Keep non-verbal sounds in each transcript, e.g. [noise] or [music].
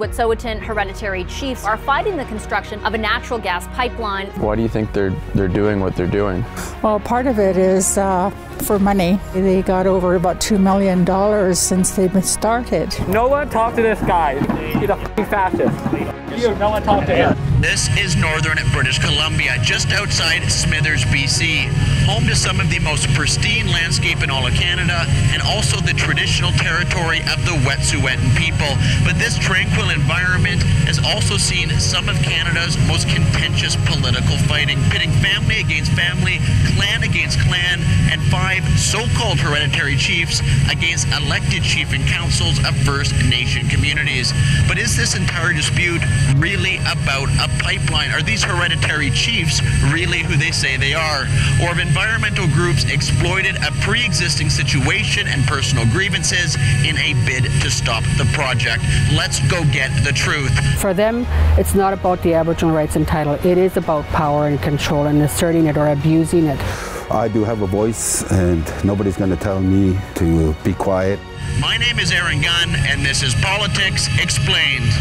Wet'suwet'en hereditary chiefs are fighting the construction of a natural gas pipeline. Why do you think they're they're doing what they're doing? Well, part of it is uh, for money. They got over about two million dollars since they've been started. No one talk to this guy. He's a fascist. You, no one talk to him. This is northern British Columbia, just outside Smithers, BC, home to some of the most pristine landscape in all of Canada and also the traditional territory of the Wet'suwet'en people. But this tranquil environment has also seen some of Canada's most contentious political fighting, pitting family against family, clan against clan, and five so-called hereditary chiefs against elected chief and councils of First Nation communities. But is this entire dispute really about a pipeline? Are these hereditary chiefs really who they say they are? Or have environmental groups exploited a pre existing situation and personal grievances in a bid to stop the project? Let's go get the truth. For them, it's not about the Aboriginal rights and title, it is about power and control and asserting it or abusing it. I do have a voice, and nobody's going to tell me to be quiet. My name is Aaron Gunn, and this is Politics Explained.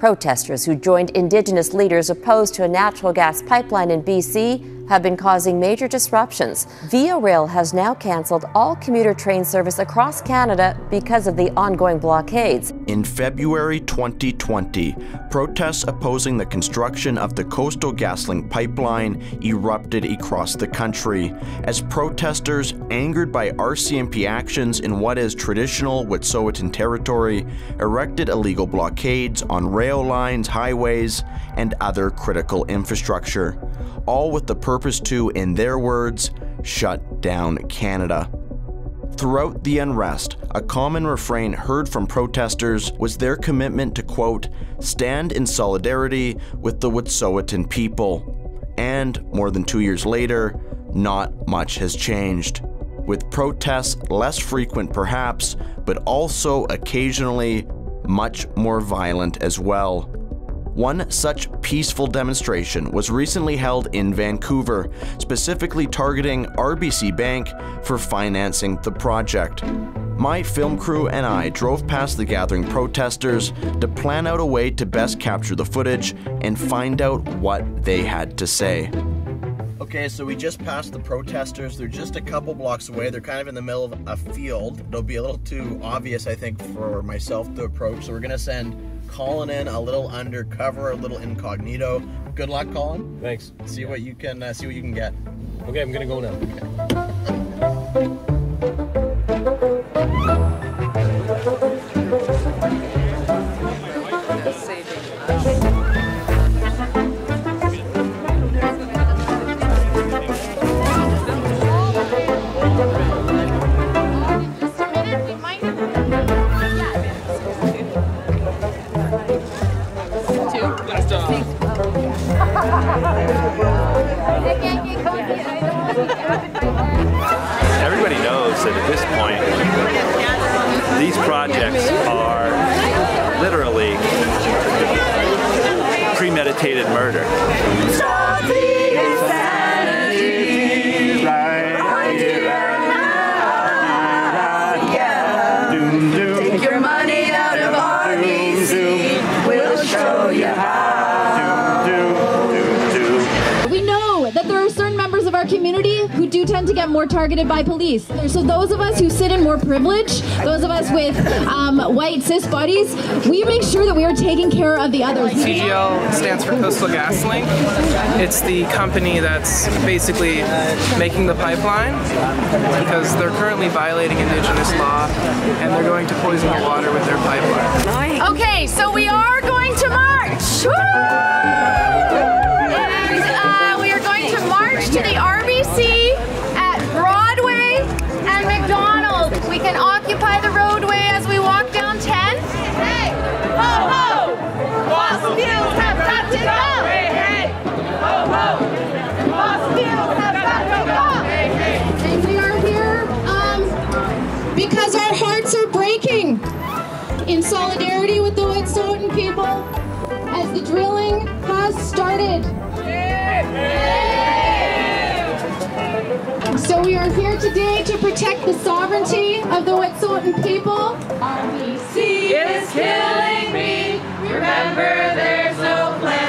Protesters who joined Indigenous leaders opposed to a natural gas pipeline in BC have been causing major disruptions. Via Rail has now cancelled all commuter train service across Canada because of the ongoing blockades. In February 2020, protests opposing the construction of the Coastal GasLink pipeline erupted across the country as protesters, angered by RCMP actions in what is traditional Wet'suwet'en territory, erected illegal blockades on rail lines, highways, and other critical infrastructure, all with the purpose to, in their words, shut down Canada. Throughout the unrest, a common refrain heard from protesters was their commitment to, quote, stand in solidarity with the Wet'suwet'en people. And, more than two years later, not much has changed. With protests less frequent perhaps, but also occasionally much more violent as well. One such peaceful demonstration was recently held in Vancouver, specifically targeting RBC Bank for financing the project. My film crew and I drove past the gathering protesters to plan out a way to best capture the footage and find out what they had to say. Okay, so we just passed the protesters. They're just a couple blocks away. They're kind of in the middle of a field. It'll be a little too obvious, I think, for myself to approach. So we're gonna send Colin in a little undercover, a little incognito. Good luck, Colin. Thanks. See what you can uh, see what you can get. Okay, I'm gonna go now. Everybody We know that there are certain members of our community who do tend to get more targeted by police. So those of us who sit in more privilege, those of us with um, white cis bodies, we make sure that we are taking care of the others. CGL stands for Coastal GasLink. It's the company that's basically making the pipeline because they're currently violating Indigenous law and they're going to poison the water with their pipeline. Okay, so we are going to march. And uh, we are going to march to the RBC at Broadway and McDonald. We can occupy the roadway as we walk down 10. Hey, ho ho! Fossil fuels have got to go! Hey, hey! Ho ho! Fossil fuels have got to go! Hey And we are here um, because our hearts are breaking in solidarity with the drilling has started. So we are here today to protect the sovereignty of the Wet'suwet'en people. RBC is killing me. Remember, there's no place.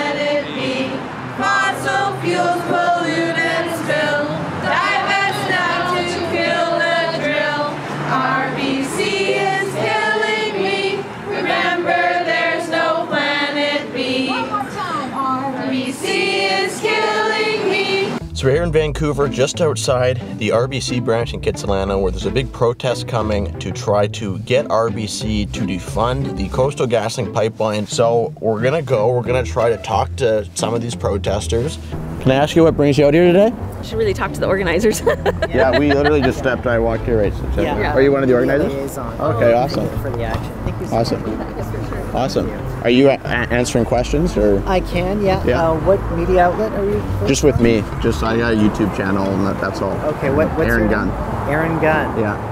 In Vancouver, just outside the RBC branch in Kitsilano, where there's a big protest coming to try to get RBC to defund the Coastal GasLink pipeline. So we're gonna go, we're gonna try to talk to some of these protesters. Can I ask you what brings you out here today? Should really talk to the organizers. [laughs] yeah, we literally just stepped, I walked here right. So Yeah. Are you one of the organizers? Liaison. Okay, awesome. For the action. Thank you so Awesome. Awesome. Are you a- a- answering questions or? I can, yeah. Yeah. Uh, what media outlet are you? Just with me. Just I got a YouTube channel and that, that's all. Okay, what, what's Aaron your Gunn. Aaron Gunn. Yeah.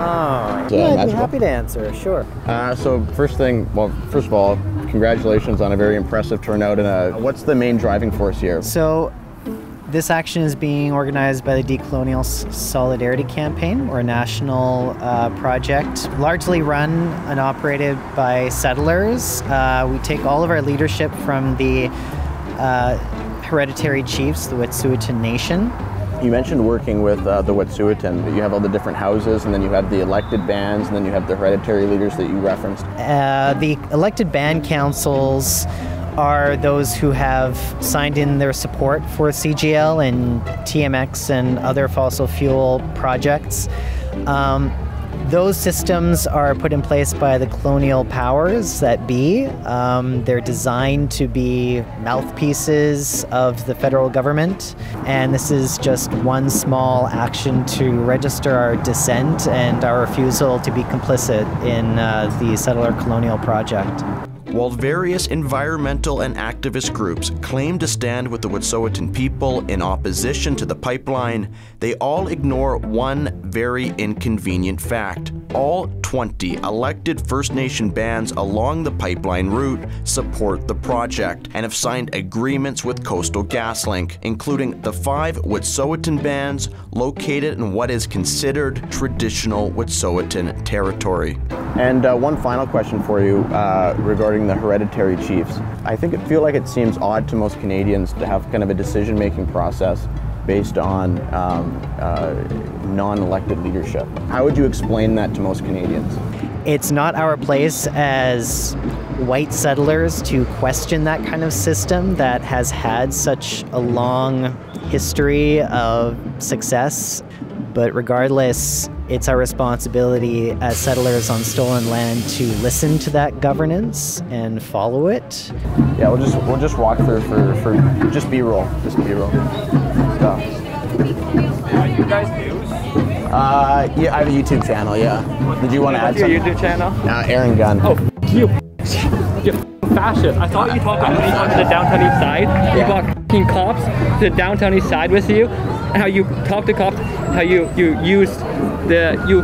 Oh, So, yeah, I'd be happy to answer, sure. Uh, so first thing, well, first of all, congratulations on a very impressive turnout. And uh, what's the main driving force here? So, this action is being organized by the Decolonial Solidarity Campaign, or a national uh, project, largely run and operated by settlers. Uh, we take all of our leadership from the uh, hereditary chiefs, the Wet'suwet'en Nation. You mentioned working with uh, the Wet'suwet'en, but you have all the different houses, and then you have the elected bands, and then you have the hereditary leaders that you referenced. Uh, the elected band councils are those who have signed in their support for CGL and TMX and other fossil fuel projects. Um, those systems are put in place by the colonial powers that be. Um, they're designed to be mouthpieces of the federal government, and this is just one small action to register our dissent and our refusal to be complicit in uh, the settler colonial project. While various environmental and activist groups claim to stand with the Wet'suwet'en people in opposition to the pipeline, they all ignore one very inconvenient fact. All 20 elected First Nation bands along the pipeline route support the project and have signed agreements with Coastal GasLink, including the five Wet'suwet'en bands located in what is considered traditional Wet'suwet'en territory. And uh, one final question for you uh, regarding the hereditary chiefs. I think it feel like it seems odd to most Canadians to have kind of a decision-making process based on um, uh, non-elected leadership. How would you explain that to most Canadians? It's not our place as white settlers to question that kind of system that has had such a long history of success. But regardless, it's our responsibility as settlers on stolen land to listen to that governance and follow it. Yeah, we'll just we'll just walk through for, for just B-roll, just B-roll stuff. Are you guys news? Uh, yeah, I have a YouTube channel. Yeah. Did you want to add What's your something? YouTube channel? Uh, Aaron Gunn. Oh, you, you fascist. I thought you talked about when you to the downtown east side. You Yeah. brought cops to the downtown east side with you, and how you talk to cops, how you you used the you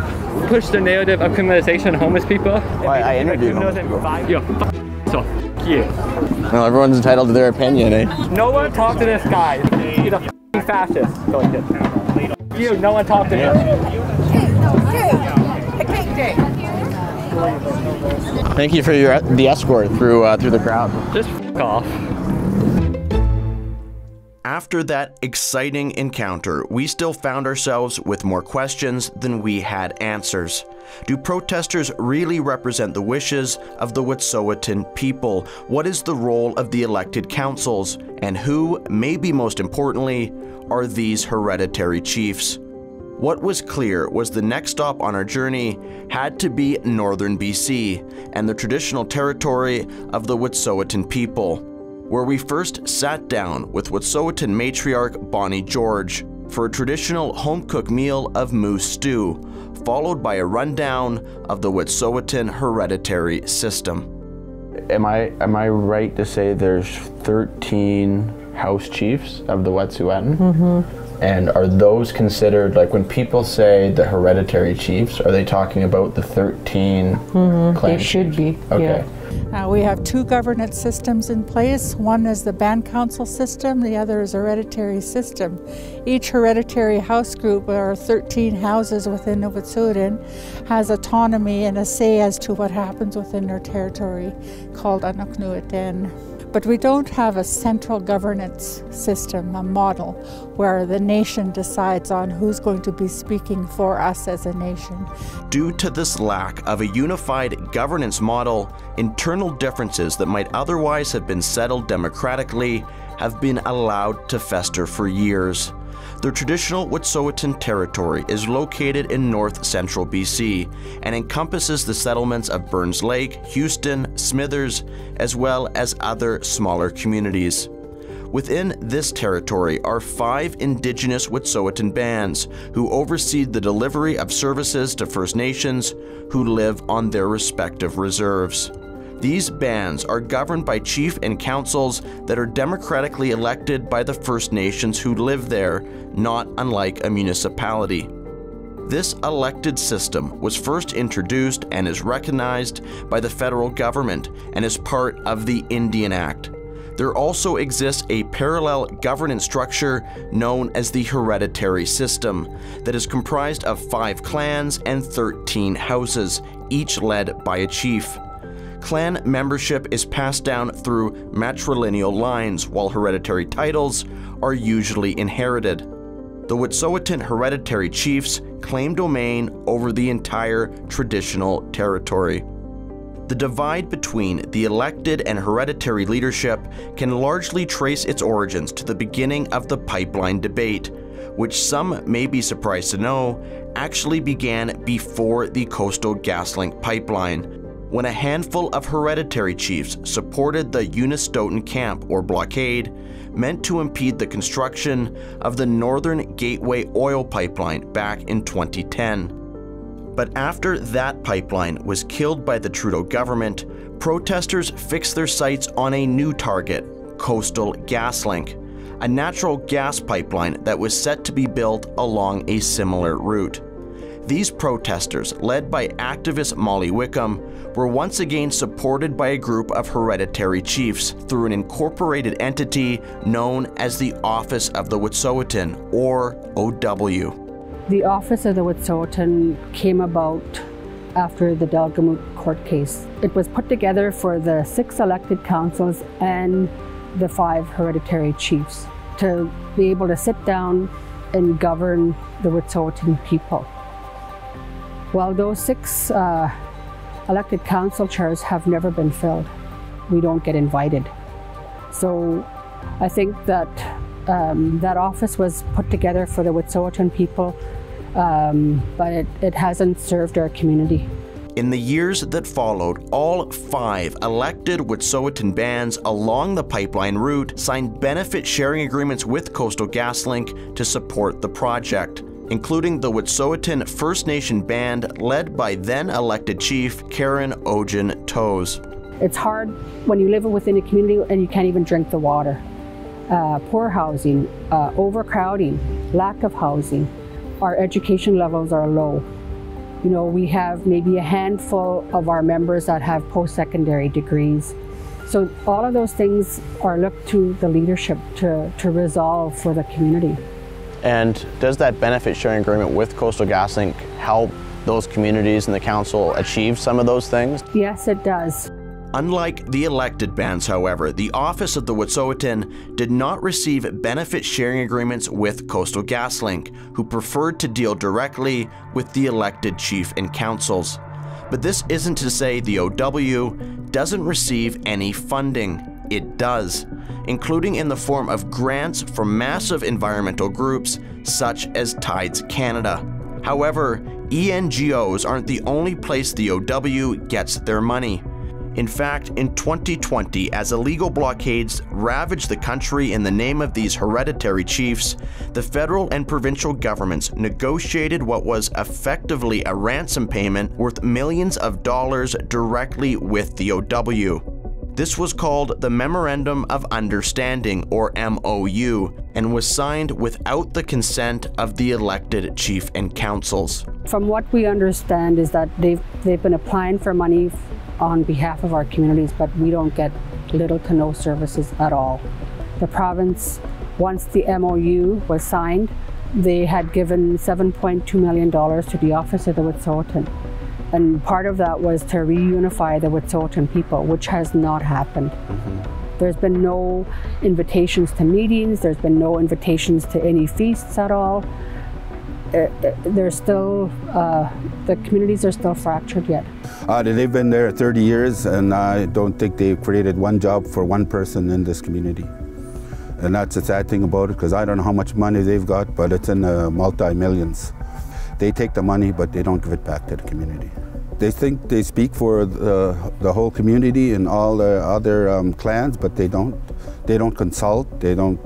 pushed the narrative of criminalization of homeless people. Well, I, I interviewed homeless people. Yo, f- so f- you. Well, everyone's entitled to their opinion, eh? No one talked to this guy. He's a f***ing fascist. Go like this. You, no one talked to him. Thank you for your the escort through uh, through the crowd. Just f- off. After that exciting encounter, we still found ourselves with more questions than we had answers. Do protesters really represent the wishes of the Wet'suwet'en people? What is the role of the elected councils? And who, maybe most importantly, are these hereditary chiefs? What was clear was the next stop on our journey had to be northern BC and the traditional territory of the Wet'suwet'en people, where we first sat down with Wet'suwet'en matriarch Bonnie George for a traditional home-cooked meal of moose stew, followed by a rundown of the Wet'suwet'en hereditary system. Am I am I right to say there's 13 house chiefs of the Wet'suwet'en? Mm-hmm. And are those considered like when people say the hereditary chiefs? Are they talking about the 13 mm -hmm. clan They should be. Okay. Yeah. Uh, we have two governance systems in place. One is the band council system, the other is hereditary system. Each hereditary house group, there are 13 houses within Wet'suwet'en, has autonomy and a say as to what happens within their territory, called Anuknu'ten. But we don't have a central governance system, a model, where the nation decides on who's going to be speaking for us as a nation. Due to this lack of a unified governance model, internal differences that might otherwise have been settled democratically have been allowed to fester for years. The traditional Wet'suwet'en territory is located in north central BC and encompasses the settlements of Burns Lake, Houston, Smithers, as well as other smaller communities. Within this territory are five Indigenous Wet'suwet'en bands who oversee the delivery of services to First Nations who live on their respective reserves. These bands are governed by chief and councils that are democratically elected by the First Nations who live there, not unlike a municipality. This elected system was first introduced and is recognized by the federal government and is part of the Indian Act. There also exists a parallel governance structure known as the hereditary system that is comprised of five clans and 13 houses, each led by a chief. Clan membership is passed down through matrilineal lines, while hereditary titles are usually inherited. The Wet'suwet'en hereditary chiefs claim domain over the entire traditional territory. The divide between the elected and hereditary leadership can largely trace its origins to the beginning of the pipeline debate, which some may be surprised to know actually began before the Coastal GasLink pipeline when a handful of hereditary chiefs supported the Unist'ot'en camp or blockade meant to impede the construction of the Northern Gateway oil pipeline back in 2010. But after that pipeline was killed by the Trudeau government, protesters fixed their sights on a new target, Coastal GasLink, a natural gas pipeline that was set to be built along a similar route. These protesters, led by activist Molly Wickham, were once again supported by a group of hereditary chiefs through an incorporated entity known as the Office of the Wet'suwet'en, or OW. The Office of the Wet'suwet'en came about after the Delgamuukw court case. It was put together for the six elected councils and the five hereditary chiefs to be able to sit down and govern the Wet'suwet'en people. Well, those six uh, elected council chairs have never been filled. We don't get invited. So I think that um, that office was put together for the Wet'suwet'en people, um, but it, it hasn't served our community. In the years that followed, all five elected Wet'suwet'en bands along the pipeline route signed benefit sharing agreements with Coastal GasLink to support the project including the Wet'suwet'en First Nation band led by then elected chief Karen Ogen Toews. It's hard when you live within a community and you can't even drink the water. Uh, poor housing, uh, overcrowding, lack of housing. Our education levels are low. You know, we have maybe a handful of our members that have post-secondary degrees. So all of those things are looked to the leadership to, to resolve for the community. And does that benefit sharing agreement with Coastal GasLink help those communities and the council achieve some of those things? Yes, it does. Unlike the elected bands, however, the Office of the Wet'suwet'en did not receive benefit sharing agreements with Coastal GasLink, who preferred to deal directly with the elected chief and councils. But this isn't to say the OW doesn't receive any funding. It does, including in the form of grants from massive environmental groups such as Tides Canada. However, ENGOs aren't the only place the OW gets their money. In fact, in 2020, as illegal blockades ravaged the country in the name of these hereditary chiefs, the federal and provincial governments negotiated what was effectively a ransom payment worth millions of dollars directly with the OW. This was called the Memorandum of Understanding, or MOU, and was signed without the consent of the elected chief and councils. From what we understand is that they've, they've been applying for money on behalf of our communities, but we don't get little to no services at all. The province, once the MOU was signed, they had given $7.2 million to the Office of the Wet'suwet'en. And part of that was to reunify the Wet'suwet'en people, which has not happened. Mm-hmm. There's been no invitations to meetings, there's been no invitations to any feasts at all. Uh, uh, there's still, uh, the communities are still fractured yet. Uh, they've been there 30 years, and I don't think they've created one job for one person in this community. And that's the sad thing about it, because I don't know how much money they've got, but it's in the multi-millions. They take the money, but they don't give it back to the community. They think they speak for the, the whole community and all the other um, clans, but they don't. They don't consult. They don't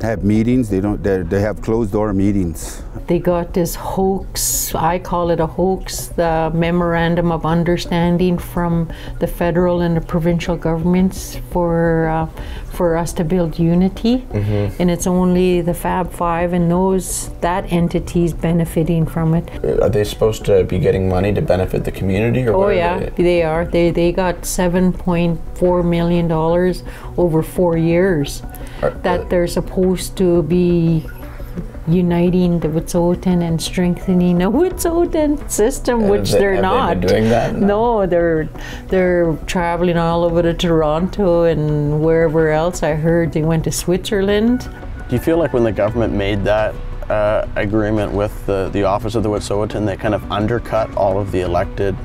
have meetings. They don't. They have closed door meetings. They got this hoax. I call it a hoax. The memorandum of understanding from the federal and the provincial governments for uh, for us to build unity, mm-hmm. and it's only the Fab Five and those that entities benefiting from it. Are they supposed to be getting money to benefit the community? Or oh yeah, they? they are. They they got seven point four million dollars over four years. That they're supposed to be uniting the Wet'suwet'en and strengthening the Wet'suwet'en system, which they, are not. They doing that? No. no, they're they're traveling all over to Toronto and wherever else. I heard they went to Switzerland. Do you feel like when the government made that uh, agreement with the, the Office of the Wet'suwet'en, they kind of undercut all of the elected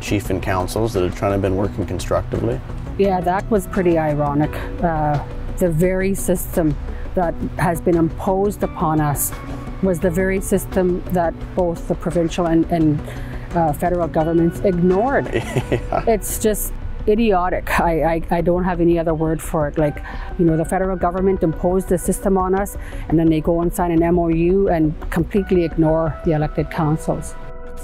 chief and councils that are trying to been working constructively? Yeah, that was pretty ironic. Uh, the very system that has been imposed upon us was the very system that both the provincial and, and uh, federal governments ignored. [laughs] yeah. It's just idiotic. I, I, I, don't have any other word for it. Like, you know, the federal government imposed the system on us, and then they go and sign an MOU and completely ignore the elected councils.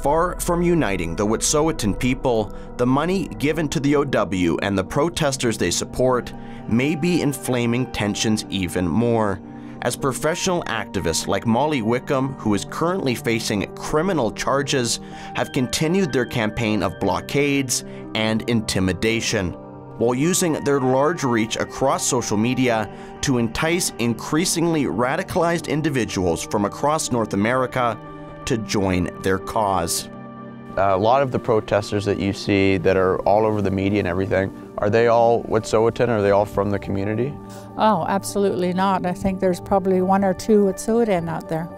Far from uniting the Wet'suwet'en people, the money given to the OW and the protesters they support may be inflaming tensions even more. As professional activists like Molly Wickham, who is currently facing criminal charges, have continued their campaign of blockades and intimidation, while using their large reach across social media to entice increasingly radicalized individuals from across North America to join their cause. A lot of the protesters that you see that are all over the media and everything, are they all Wet'suwet'en? Are they all from the community? Oh, absolutely not. I think there's probably one or two Wet'suwet'en out there,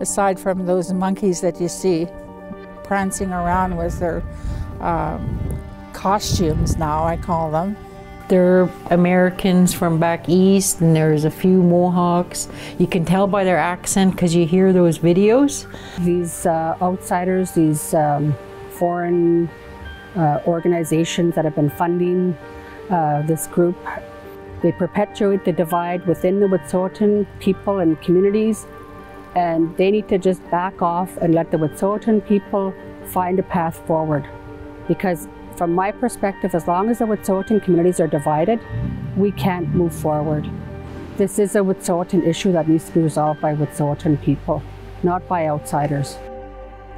aside from those monkeys that you see prancing around with their um, costumes now, I call them. They're Americans from back east, and there's a few Mohawks. You can tell by their accent because you hear those videos. These uh, outsiders, these um, foreign uh, organizations that have been funding uh, this group, they perpetuate the divide within the Wet'suwet'en people and communities, and they need to just back off and let the Wet'suwet'en people find a path forward. Because from my perspective, as long as the Wet'suwet'en communities are divided, we can't move forward. This is a Wet'suwet'en issue that needs to be resolved by Wet'suwet'en people, not by outsiders.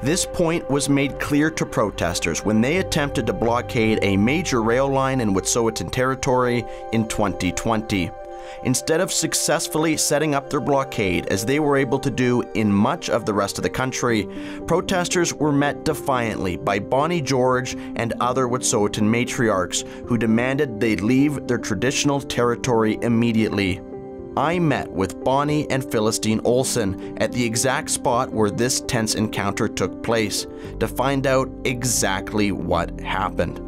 This point was made clear to protesters when they attempted to blockade a major rail line in Wet'suwet'en territory in 2020 instead of successfully setting up their blockade as they were able to do in much of the rest of the country, protesters were met defiantly by Bonnie George and other Wet'suwet'en matriarchs who demanded they leave their traditional territory immediately. I met with Bonnie and Philistine Olson at the exact spot where this tense encounter took place to find out exactly what happened.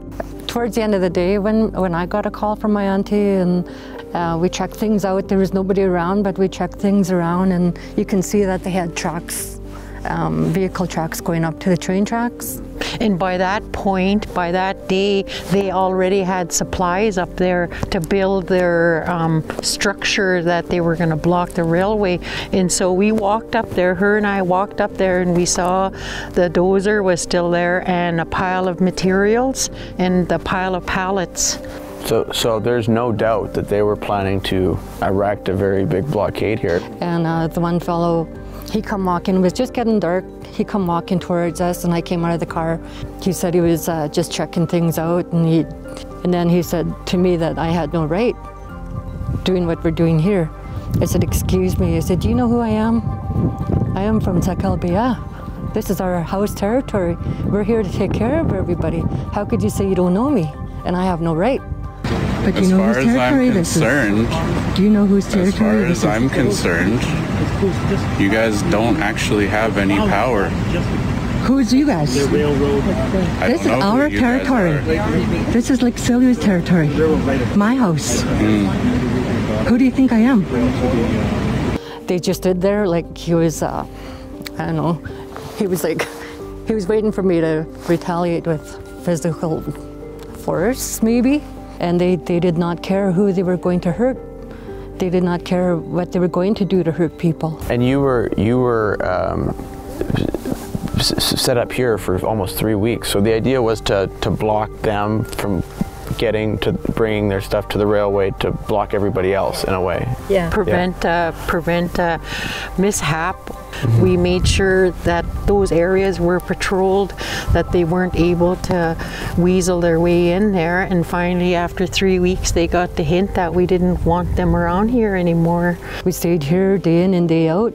Towards the end of the day, when, when I got a call from my auntie and uh, we checked things out. There was nobody around, but we checked things around, and you can see that they had trucks, um, vehicle trucks going up to the train tracks. And by that point, by that day, they already had supplies up there to build their um, structure that they were going to block the railway. And so we walked up there, her and I walked up there, and we saw the dozer was still there and a pile of materials and the pile of pallets So, so there's no doubt that they were planning to erect a very big blockade here. And uh, the one fellow, he come walking, it was just getting dark. He come walking towards us and I came out of the car. He said he was uh, just checking things out and he, and then he said to me that I had no right doing what we're doing here. I said, excuse me. I said, do you know who I am? I am from Sakalbia. This is our house territory. We're here to take care of everybody. How could you say you don't know me? And I have no right. But as you know far whose as I'm territory this concerned, is? Do you know whose as far territory as this is? I'm concerned, you guys don't actually have any power. Who's you guys? I This is our territory. This is like Sylvia's territory. My house. Who do you think I am? They just stood there like he was, uh, I don't know, he was like, he was waiting for me to retaliate with physical force, maybe. And they, they did not care who they were going to hurt. They did not care what they were going to do to hurt people. And you were you were um, s- s- set up here for almost three weeks. So the idea was to to block them from getting to bringing their stuff to the railway to block everybody else in a way. Yeah. Prevent uh, prevent uh, mishap. We made sure that those areas were patrolled, that they weren't able to weasel their way in there. And finally, after three weeks, they got the hint that we didn't want them around here anymore. We stayed here day in and day out.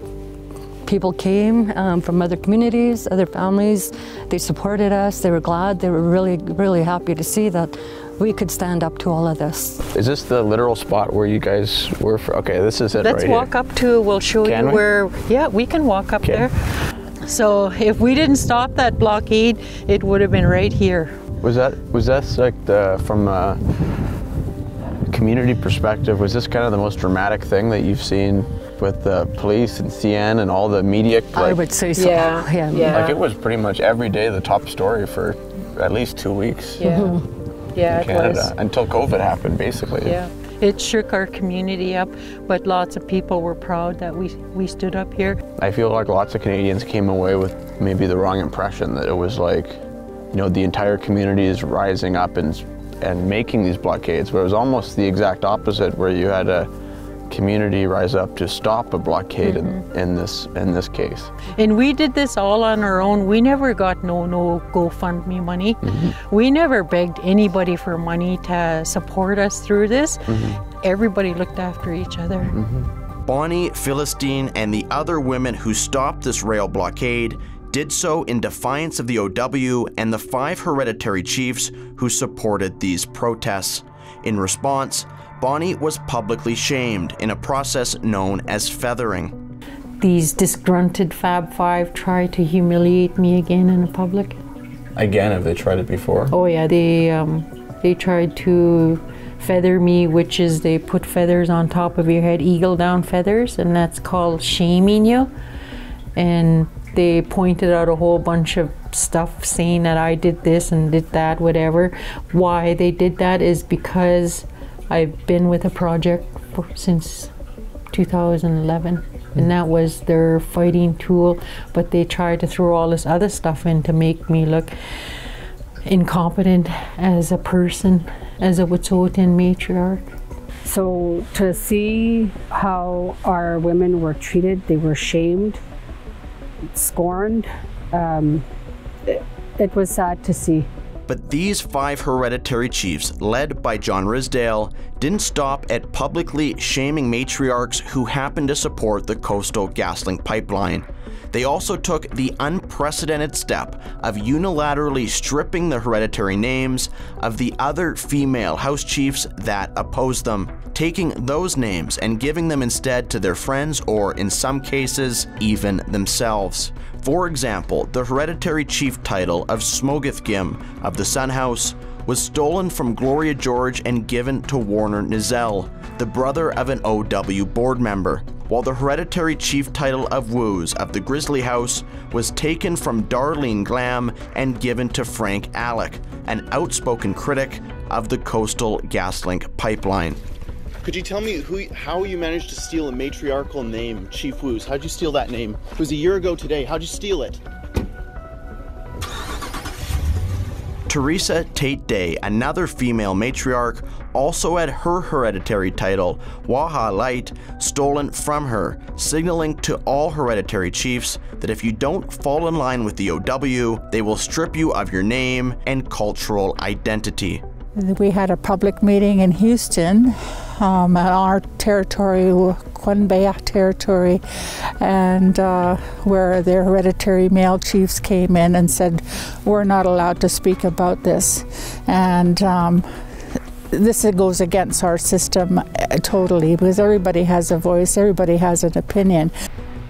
People came um, from other communities, other families. They supported us. They were glad. They were really, really happy to see that we could stand up to all of this. Is this the literal spot where you guys were? For, okay, this is it Let's right walk up to. We'll show Can you we? where. Yeah, we can walk up there. So if we didn't stop that blockade, it would have been right here. here. Was that was that like the from a community perspective? Was this kind of the most dramatic thing that you've seen with the police and CN and all the media? I would say so. Yeah, yeah. yeah. Like it was pretty much every day the top story for at least two weeks. Yeah. Yeah, in it Canada until COVID happened, basically. Yeah. It shook our community up, but lots of people were proud that we we stood up here. I feel like lots of Canadians came away with maybe the wrong impression that it was like, you know, the entire community is rising up and and making these blockades, but it was almost the exact opposite, where you had a community rise up to stop a blockade in, mm-hmm. in this in this case. And we did this all on our own. We never got no no GoFundMe money. Mm-hmm. We never begged anybody for money to support us through this. Mm-hmm. Everybody looked after each other. Bonnie, Philistine, and the other women who stopped this rail blockade did so in defiance of the OW and the five hereditary chiefs who supported these protests. In response, Bonnie was publicly shamed in a process known as feathering. These disgruntled Fab Five tried to humiliate me again in the public. Again, have they tried it before? Oh yeah, they um, they tried to feather me, which is they put feathers on top of your head, eagle down feathers, and that's called shaming you. And they pointed out a whole bunch of stuff saying that I did this and did that, whatever. Why they did that is because I've been with a project for, since 2011 and that was their fighting tool but they tried to throw all this other stuff in to make me look incompetent as a person as a Wet'suwet'en matriarch So to see how our women were treated, they were shamed, scorned. Um, it, it was sad to see. But these five hereditary chiefs, led by John Ridsdale, didn't stop at publicly shaming matriarchs who happened to support the Coastal GasLink pipeline. They also took the unprecedented step of unilaterally stripping the hereditary names of the other female house chiefs that opposed them, taking those names and giving them instead to their friends or, in some cases, even themselves. For example, the hereditary chief title of Smogelgem of the Sun House was stolen from Gloria George and given to Warner Naziel, the brother of an OW board member, while the hereditary chief title of Woos of the Grizzly House was taken from Darlene Glaim and given to Frank Alec, an outspoken critic of the Coastal GasLink pipeline. Could you tell me who, how you managed to steal a matriarchal name, Chief Woos? How'd you steal that name? It was a year ago today. How'd you steal it? Teresa Tait-Day, another female matriarch, also had her hereditary title, Waha Light, stolen from her, signaling to all hereditary chiefs that if you don't fall in line with the OW, they will strip you of your name and cultural identity. We had a public meeting in Houston um, our territory, Quanbeya territory, and uh, where their hereditary male chiefs came in and said, We're not allowed to speak about this. And um, this goes against our system uh, totally because everybody has a voice, everybody has an opinion.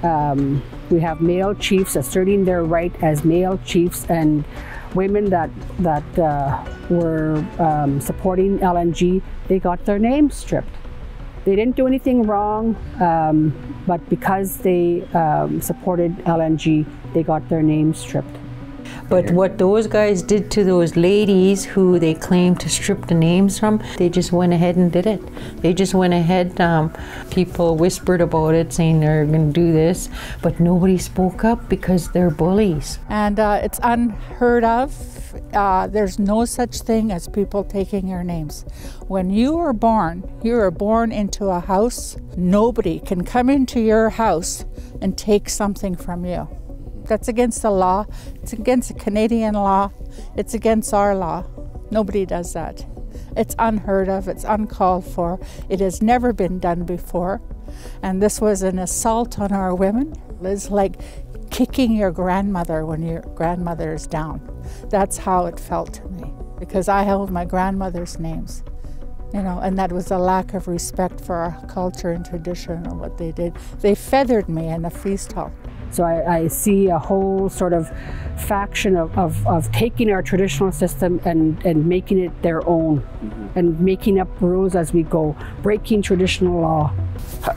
Um, we have male chiefs asserting their right as male chiefs and women that that uh, were um, supporting LNG, they got their names stripped. They didn't do anything wrong, um, but because they um, supported LNG, they got their names stripped. But what those guys did to those ladies who they claimed to strip the names from, they just went ahead and did it. They just went ahead. Um, people whispered about it, saying they're going to do this, but nobody spoke up because they're bullies. And uh, it's unheard of. Uh, there's no such thing as people taking your names. When you are born, you are born into a house. Nobody can come into your house and take something from you. That's against the law. It's against the Canadian law. It's against our law. Nobody does that. It's unheard of. It's uncalled for. It has never been done before. And this was an assault on our women. It's like kicking your grandmother when your grandmother is down. That's how it felt to me because I held my grandmother's names. You know, and that was a lack of respect for our culture and tradition and what they did. They feathered me in a feast hall. So I, I, see a whole sort of faction of, of, of, taking our traditional system and, and making it their own mm-hmm. and making up rules as we go, breaking traditional law.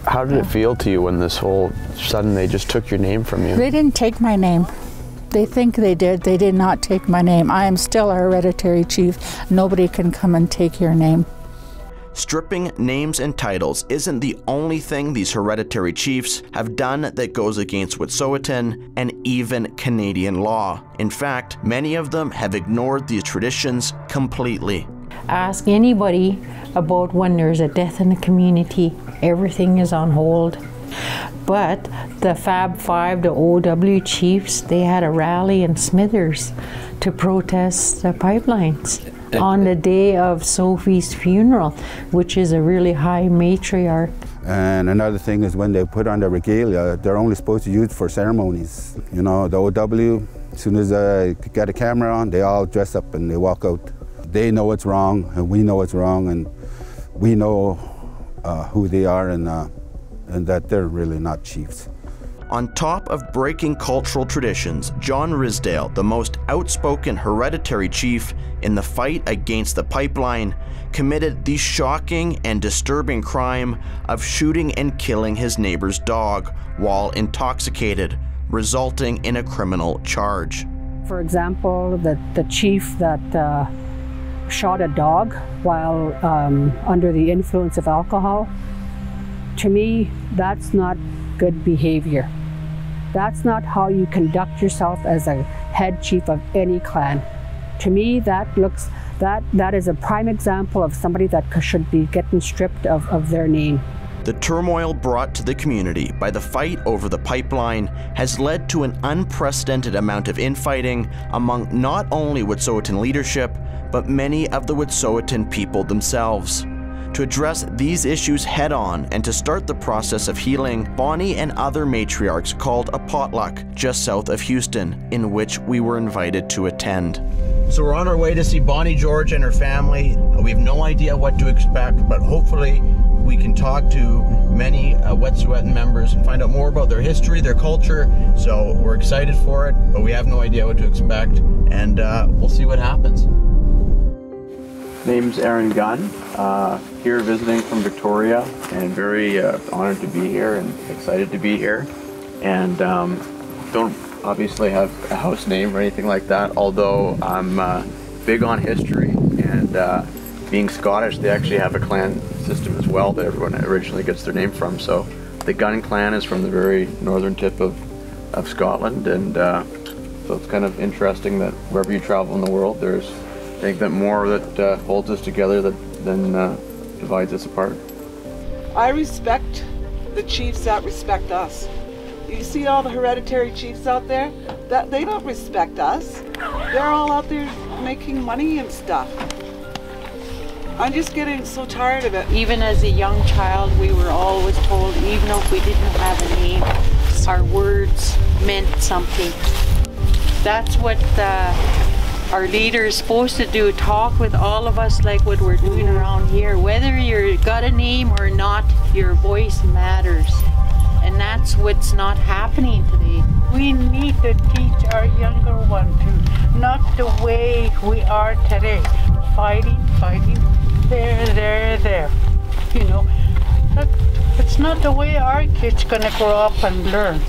How did it feel to you when this whole sudden they just took your name from you? They didn't take my name. They think they did. They did not take my name. I am still a hereditary chief. Nobody can come and take your name. Stripping names and titles isn't the only thing these hereditary chiefs have done that goes against Wet'suwet'en and even Canadian law. In fact, many of them have ignored these traditions completely. Ask anybody about when there's a death in the community, everything is on hold. But the Fab Five, the OW chiefs, they had a rally in Smithers to protest the pipelines on the day of Sophie's funeral, which is a really high matriarch. And another thing is when they put on the regalia, they're only supposed to use for ceremonies. You know, the OW, as soon as they get a camera on, they all dress up and they walk out. They know it's wrong, and we know it's wrong, and we know uh, who they are and, uh, and that they're really not chiefs. On top of breaking cultural traditions, John Ridsdale, the most outspoken hereditary chief in the fight against the pipeline, committed the shocking and disturbing crime of shooting and killing his neighbor's dog while intoxicated, resulting in a criminal charge. For example, the, the chief that uh, shot a dog while um, under the influence of alcohol, to me, that's not good behavior. That's not how you conduct yourself as a head chief of any clan. To me, that looks that that is a prime example of somebody that should be getting stripped of, of their name. The turmoil brought to the community by the fight over the pipeline has led to an unprecedented amount of infighting among not only Wet'suwet'en leadership, but many of the Wet'suwet'en people themselves. To address these issues head on and to start the process of healing, Bonnie and other matriarchs called a potluck just south of Houston, in which we were invited to attend. So we're on our way to see Bonnie George and her family. We have no idea what to expect, but hopefully we can talk to many uh, Wet'suwet'en members and find out more about their history, their culture. So we're excited for it, but we have no idea what to expect, and uh, we'll see what happens. Name's Aaron Gunn. Uh, here visiting from Victoria and very uh, honored to be here and excited to be here. And um, don't obviously have a house name or anything like that, although I'm uh, big on history and uh, being Scottish, they actually have a clan system as well that everyone originally gets their name from. So the Gunn clan is from the very northern tip of, of Scotland, and uh, so it's kind of interesting that wherever you travel in the world, there's think that more that uh, holds us together that than uh, divides us apart. I respect the chiefs that respect us. You see all the hereditary chiefs out there? That they don't respect us. They're all out there making money and stuff. I'm just getting so tired of it. Even as a young child, we were always told, even if we didn't have a name, our words meant something. That's what uh, our leader is supposed to do, talk with all of us like what we're doing around here. Whether you've got a name or not, your voice matters. And that's what's not happening today. We need to teach our younger one to not the way we are today. Fighting, fighting, there, there, there. You know, it's not the way our kids gonna grow up and learn.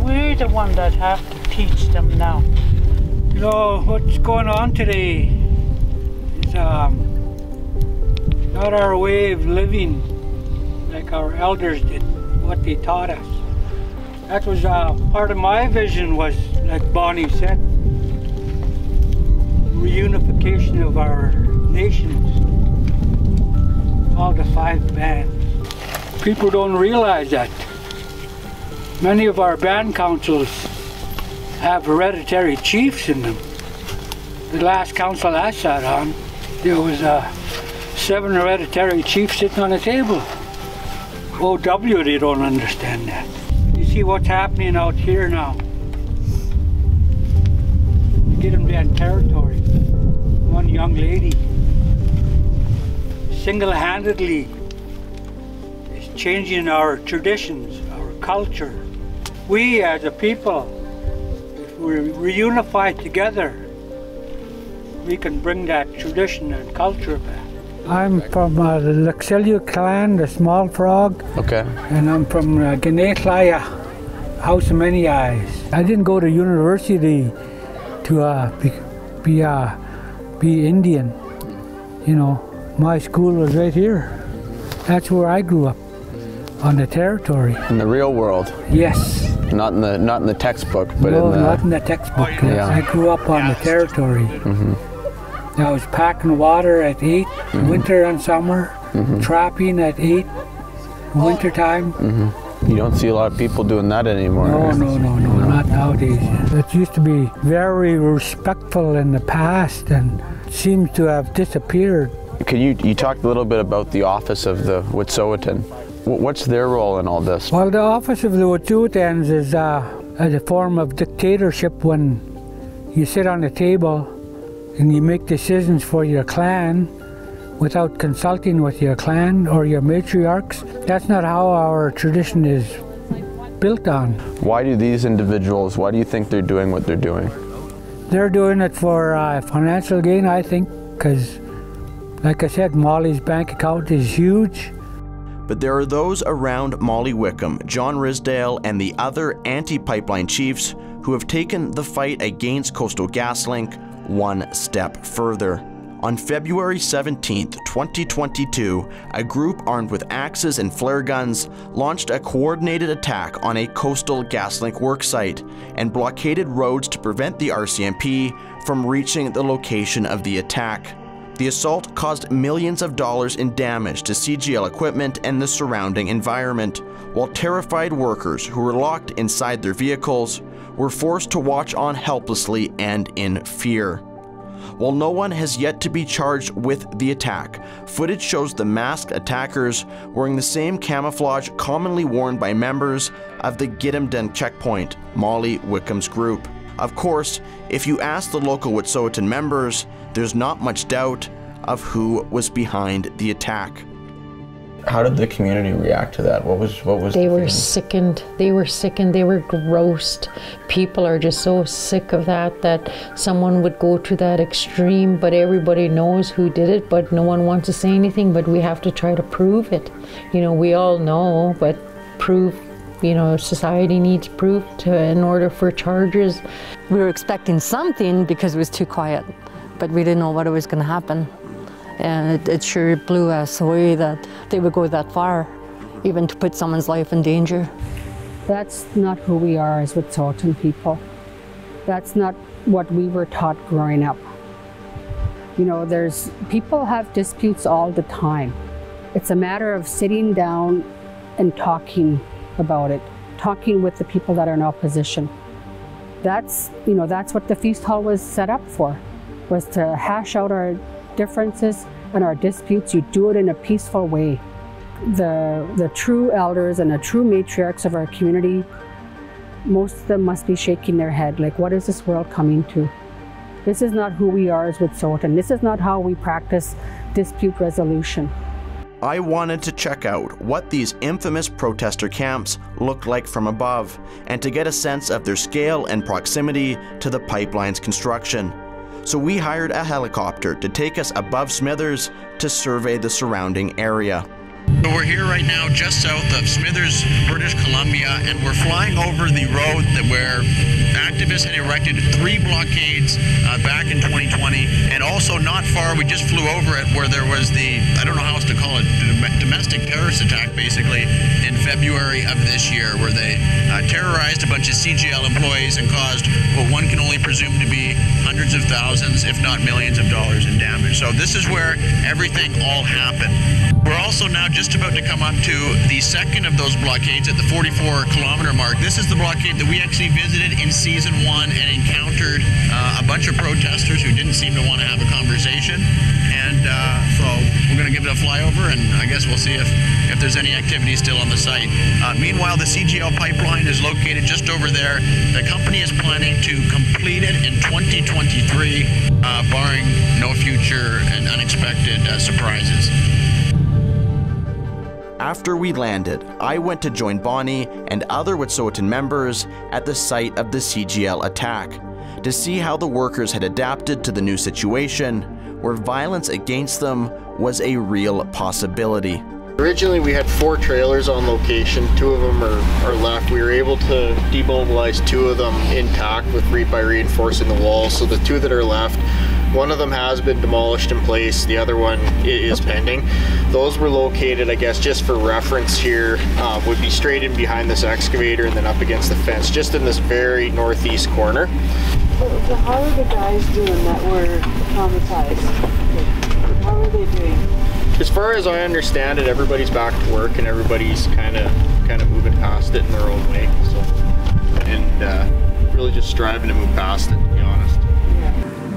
We're the one that have to teach them now. Know, what's going on today is um, not our way of living like our elders did, what they taught us. That was uh, part of my vision was, like Bonnie said, reunification of our nations, all the five bands. People don't realize that. Many of our band councils have hereditary chiefs in them. The last council I sat on, there was uh, seven hereditary chiefs sitting on a table. OW, they don't understand that. You see what's happening out here now. You Get them that territory. One young lady single-handedly is changing our traditions, our culture. We as a people, if we reunify together, we can bring that tradition and culture back. I'm from uh, the Laksilyu clan, the small frog. Okay. And I'm from uh, Ganetlaya, House of Many Eyes. I didn't go to university to uh, be, be, uh, be Indian. You know, my school was right here. That's where I grew up, on the territory. In the real world. Yes. Not in the not in the textbook, but no, in the not in the textbook. Yeah. I grew up on the territory. hmm I was packing water at 8 Mm-hmm. winter and summer, trapping at 8 winter time. hmm You don't see a lot of people doing that anymore. No, no, no, no, not nowadays. It used to be very respectful in the past and seems to have disappeared. Can you you talked a little bit about the office of the Wet'suwet'en. Wh- What's their role in all this? Well, the office of the Wet'suwet'ens is uh, as a form of dictatorship when you sit on a table and you make decisions for your clan without consulting with your clan or your matriarchs. That's not how our tradition is built on. Why do these individuals? Why do you think they're doing what they're doing? They're doing it for uh, financial gain, I think, because, like I said, Molly's bank account is huge. But there are those around Molly Wickham, John Ridsdale, and the other anti pipeline chiefs who have taken the fight against Coastal GasLink one step further. On February 17, 2022, a group armed with axes and flare guns launched a coordinated attack on a coastal GasLink worksite and blockaded roads to prevent the RCMP from reaching the location of the attack. The assault caused millions of dollars in damage to CGL equipment and the surrounding environment, while terrified workers who were locked inside their vehicles were forced to watch on helplessly and in fear. While no one has yet to be charged with the attack, footage shows the masked attackers wearing the same camouflage commonly worn by members of the Gidimt'en checkpoint, Molly Wickham's group. Of course, if you ask the local Wet'suwet'en members, there's not much doubt of who was behind the attack. How did the community react to that? What was what was They the were feeling? sickened. They were sickened. They were grossed. People are just so sick of that that someone would go to that extreme, but everybody knows who did it, but no one wants to say anything, but we have to try to prove it. You know, we all know, but prove, you know, society needs proof to, in order for charges. We were expecting something because it was too quiet, but we didn't know what was going to happen. And it, it sure blew us away that they would go that far, even to put someone's life in danger. That's not who we are as Wet'suwet'en people. That's not what we were taught growing up. You know, there's people have disputes all the time. It's a matter of sitting down and talking about it, talking with the people that are in opposition. That's, you know, that's what the feast hall was set up for, was to hash out our differences and our disputes. You do it in a peaceful way. The, the true elders and the true matriarchs of our community, most of them must be shaking their head, like, what is this world coming to? This is not who we are as Wet'suwet'en. This is not how we practice dispute resolution. I wanted to check out what these infamous protester camps looked like from above and to get a sense of their scale and proximity to the pipeline's construction. So we hired a helicopter to take us above Smithers to survey the surrounding area. So we're here right now just south of Smithers, British Columbia, and we're flying over the road that where activists had erected three blockades uh, back in 2020, and also not far, we just flew over it where there was the, I don't know how else to call it, domestic terrorist attack basically in February of this year, where they uh, terrorized a bunch of CGL employees and caused what one can only presume to be hundreds of thousands, if not millions of dollars in damage. So this is where everything all happened. We're also now just about to come up to the second of those blockades at the 44 kilometer mark. This is the blockade that we actually visited in season one and encountered uh, a bunch of protesters who didn't seem to want to have a conversation. And uh, so we're going to give it a flyover, and I guess we'll see if, if there's any activity still on the site. Uh, meanwhile, the CGL pipeline is located just over there. The company is planning to complete it in 2023, uh, barring no future and unexpected uh, surprises. After we landed, I went to join Bonnie and other Wet'suwet'en members at the site of the CGL attack to see how the workers had adapted to the new situation where violence against them was a real possibility. Originally we had four trailers on location, two of them are, are left. We were able to demobilize two of them intact with re by reinforcing the walls. So the two that are left, one of them has been demolished in place, the other one is pending. Those were located, I guess, just for reference here, uh, would be straight in behind this excavator and then up against the fence, just in this very northeast corner. So how are the guys doing that were traumatized? How are they doing? As far as I understand it, everybody's back to work and everybody's kind of kind of moving past it in their own way. So, and uh, really just striving to move past it, to be honest.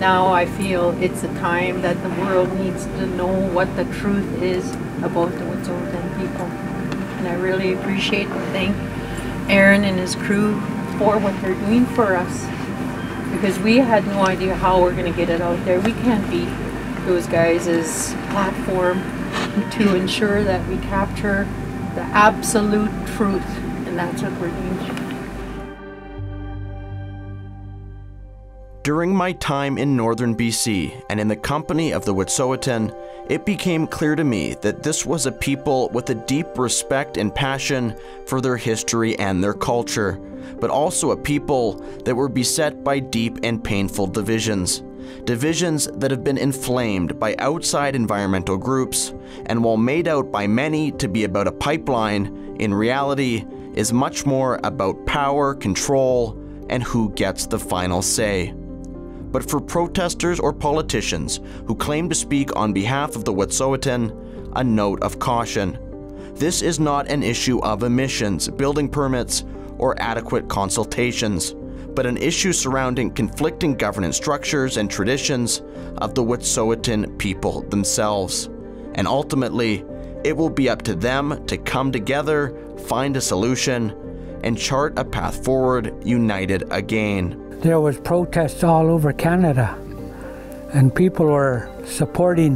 Now I feel it's a time that the world needs to know what the truth is about the Wet'suwet'en people. And I really appreciate and thank Aaron and his crew for what they're doing for us. Because we had no idea how we're going to get it out there. We can't be those guys' platform to ensure that we capture the absolute truth. And that's what we're doing. During my time in northern BC and in the company of the Wet'suwet'en, it became clear to me that this was a people with a deep respect and passion for their history and their culture, but also a people that were beset by deep and painful divisions. Divisions that have been inflamed by outside environmental groups, and while made out by many to be about a pipeline, in reality is much more about power, control, and who gets the final say but for protesters or politicians who claim to speak on behalf of the Wet'suwet'en, a note of caution. This is not an issue of emissions, building permits, or adequate consultations, but an issue surrounding conflicting governance structures and traditions of the Wet'suwet'en people themselves. And ultimately, it will be up to them to come together, find a solution, and chart a path forward united again there was protests all over Canada and people were supporting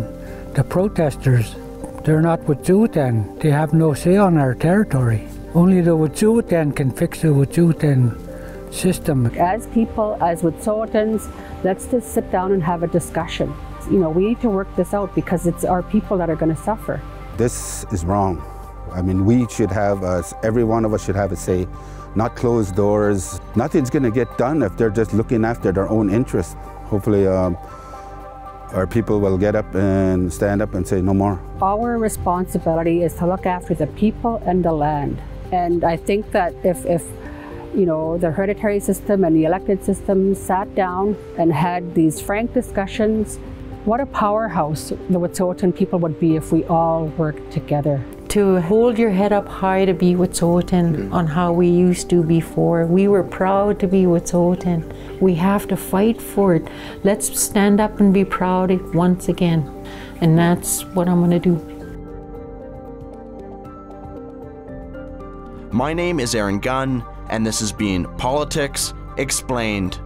the protesters. They're not Wet'suwet'en. They have no say on our territory. Only the Wet'suwet'en can fix the Wet'suwet'en system. As people, as Wet'suwet'ens, let's just sit down and have a discussion. You know, we need to work this out because it's our people that are going to suffer. This is wrong. I mean, we should have, us, every one of us should have a say not closed doors. Nothing's going to get done if they're just looking after their own interests. Hopefully, um, our people will get up and stand up and say no more. Our responsibility is to look after the people and the land. And I think that if, if you know, the hereditary system and the elected system sat down and had these frank discussions, What a powerhouse the Wet'suwet'en people would be if we all worked together. To hold your head up high to be Wet'suwet'en mm. on how we used to before. We were proud to be Wet'suwet'en. We have to fight for it. Let's stand up and be proud once again. And that's what I'm going to do. My name is Aaron Gunn, and this has been Politics Explained.